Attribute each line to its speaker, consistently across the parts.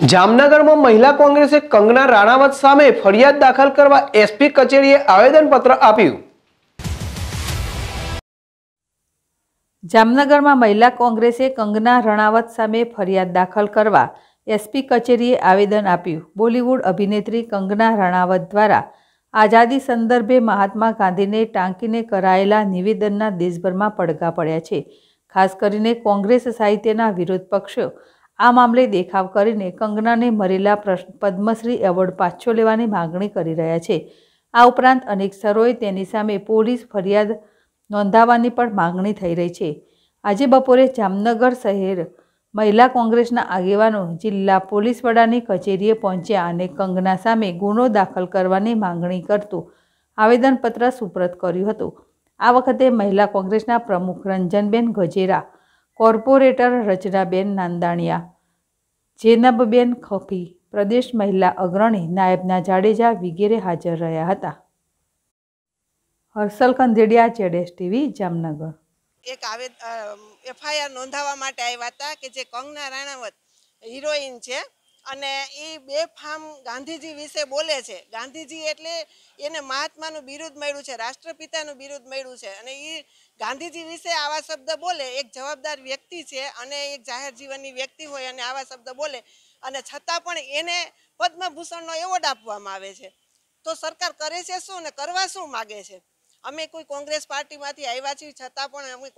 Speaker 1: જામનગરમાં મહિલા કોંગ્રેસે કંગના રાણાવત સામે ફરિયાદ દાખલ કરવા એસપી કચેરીએ આવેદનપત્ર આપ્યું.
Speaker 2: જામનગરમાં મહિલા કોંગ્રેસે કંગના રણાવત સામે ફરિયાદ દાખલ કરવા એસપી કચેરીએ આવેદન આપ્યું. બોલિવૂડ અભિનેત્રી કંગના રણાવત દ્વારા આઝાદી સંદર્ભે મહાત્મા ગાંધીને ટાંકીને કરાયેલા નિવેદનના દેશભરમાં પડઘા પડ્યા છે. ખાસ કરીને કોંગ્રેસ સાહિત્યના વિરોધ પક્ષો આ મામલે દેખાવ કરીને કંગનાને મરેલા પ્રશ્ન પદ્મશ્રી એવોર્ડ પાછો લેવાની માગણી કરી રહ્યા છે. આ ઉપરાંત અનેક સ્થળોએ તેની સામે પોલીસ ફરિયાદ નોંધાવવાની પણ માગણી થઈ રહી છે. આજે બપોરે જામનગર શહેર મહિલા કોંગ્રેસના આગેવાનો જિલ્લા પોલીસ વડાની કચેરીએ પહોંચ્યા અને કંગના સામે ગુનો દાખલ કરવાની માંગણી કરતું આવેદનપત્ર સુપ્રત કર્યું હતું. આ વખતે મહિલા કોંગ્રેસના પ્રમુખ રંજનબેન ગજેરા કોર્પોરેટર રચનાબેન નાંદાણીયા, જેનબબેન ખફી, પ્રદેશ મહિલા અગ્રણી નાયબના જાડેજા વગેરે હાજર રહ્યા હતા. હર્ષલ કંધેડિયા જેડેશ ટીવી, જામનગર.
Speaker 3: એક આવે એફઆઈઆર નોંધાવવા માટે આવ્યા હતા કે જે કંગના રાણાવત હિરોઈન છે અને એ બે ફામ ગાંધીજી વિશે બોલે છે. ગાંધીજી એટલે એને મહાત્માનું બિરુદ મળ્યું છે, રાષ્ટ્રપિતાનું બિરુદ મળ્યું છે અને એ ગાંધીજી વિશે આવા શબ્દ બોલે, એક જવાબદાર વ્યક્તિ છે અને એક જાહેર જીવનની વ્યક્તિ હોય અને આવા શબ્દ બોલે અને છતાં પણ એને પદ્મભૂષણનો એવોર્ડ આપવામાં આવે છે. તો સરકાર કરે છે શું ને કરવા શું માગે છે? અમે કોઈ કોંગ્રેસ પાર્ટીમાંથી આવ્યા છીએ, છતાં પણ અમે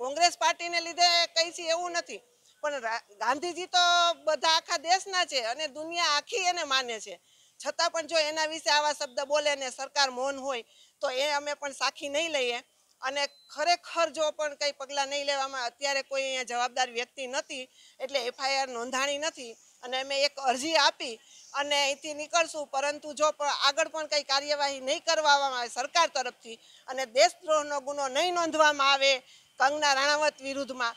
Speaker 3: કોંગ્રેસ પાર્ટીને લીધે કહી છીએ એવું નથી. પણ ગાંધીજી તો બધા આખા દેશના છે અને દુનિયા આખી એને માને છે. છતાં પણ જો એના વિશે આવા શબ્દ બોલે ને સરકાર મૌન હોય, તો એ અમે પણ સાખી નહીં લઈએ. અને ખરેખર જો પણ કંઈ પગલાં નહીં લેવામાં અત્યારે કોઈ અહીંયા જવાબદાર વ્યક્તિ નથી, એટલે એફઆઈઆર નોંધાણી નથી. અને અમે એક અરજી આપી અને અહીંથી નીકળશું. પરંતુ જો આગળ પણ કંઈ કાર્યવાહી નહીં કરવામાં આવે સરકાર તરફથી અને દેશદ્રોહનો ગુનો નહીં નોંધવામાં આવે કંગના રાણાવત વિરુદ્ધમાં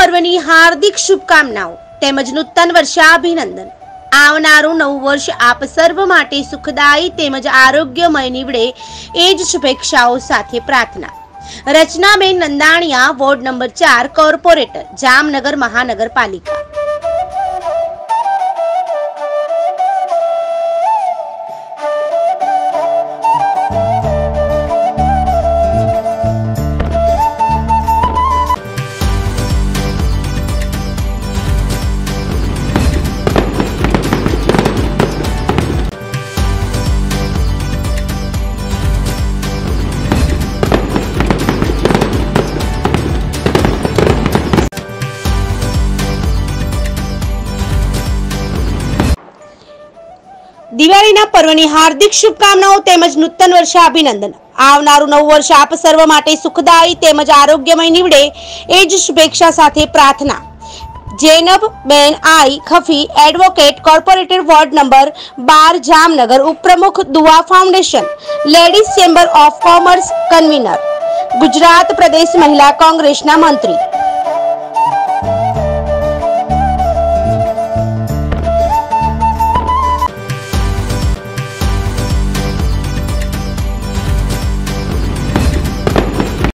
Speaker 4: પર્વની હાર્દિક શુભકામનાઓ તેમજ નૂતન વર્ષાભિનંદન. આવનારું નવું વર્ષ આપ સર્વ માટે સુખદાયી તેમજ આરોગ્યમય નીવડે એ જ શુભેચ્છાઓ સાથે પ્રાર્થના. રચનાબેન નંદાણીયા વોર્ડ નંબર ચાર કોર્પોરેટર, જામનગર મહાનગરપાલિકા. દિવાળીના પર્વની હાર્દિક શુભકામનાઓ તેમજ નૂતન વર્ષે અભિનંદન. આવનારું નવું વર્ષ આપ સર્વ માટે સુખદાયી તેમજ આરોગ્યમય નીવડે એ જ શુભેચ્છા સાથે પ્રાર્થના. જૈનબ, બેન, આઈ, Khafi, advocate, corporator ward number બાર, જામનગર ઉપપ્રમુખ Dua foundation, ladies chamber of commerce convener. Gujarat પ્રદેશ મહિલા કોંગ્રેસના મંત્રી.